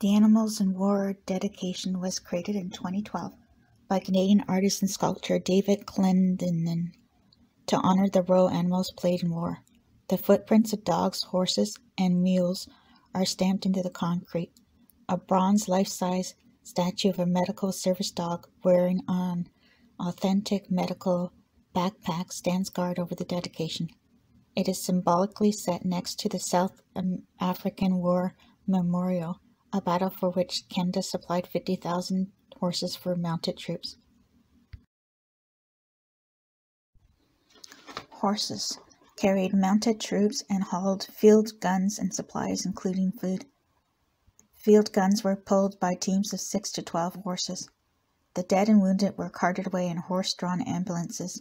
The Animals in War dedication was created in 2012 by Canadian artist and sculptor David Clendining to honor the role animals played in war. The footprints of dogs, horses, and mules are stamped into the concrete. A bronze life-size statue of a medical service dog wearing an authentic medical backpack stands guard over the dedication. It is symbolically set next to the South African War Memorial a battle for which Canada supplied 50,000 horses for mounted troops. Horses carried mounted troops and hauled field guns and supplies, including food. Field guns were pulled by teams of 6 to 12 horses. The dead and wounded were carted away in horse drawn ambulances.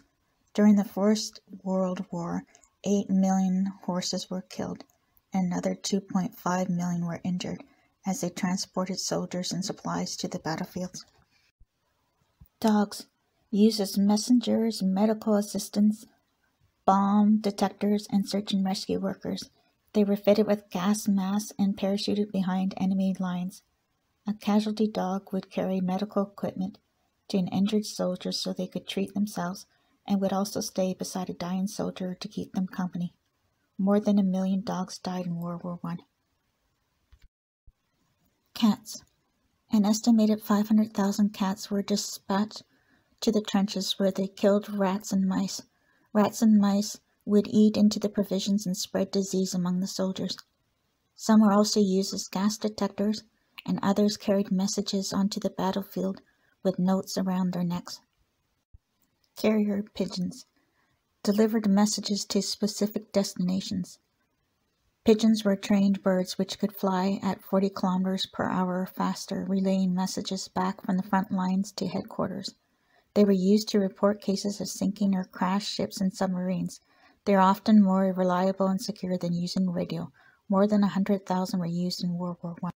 During the First World War, 8 million horses were killed, and another 2.5 million were injured as they transported soldiers and supplies to the battlefields. Dogs, used as messengers, medical assistants, bomb detectors, and search and rescue workers. They were fitted with gas masks and parachuted behind enemy lines. A casualty dog would carry medical equipment to an injured soldier so they could treat themselves and would also stay beside a dying soldier to keep them company. More than a million dogs died in World War I. Cats. An estimated 500,000 cats were dispatched to the trenches where they killed rats and mice. Rats and mice would eat into the provisions and spread disease among the soldiers. Some were also used as gas detectors, and others carried messages onto the battlefield with notes around their necks. Carrier pigeons delivered messages to specific destinations. Pigeons were trained birds which could fly at 40 kilometers per hour faster, relaying messages back from the front lines to headquarters. They were used to report cases of sinking or crashed ships and submarines. They are often more reliable and secure than using radio. More than 100,000 were used in World War I.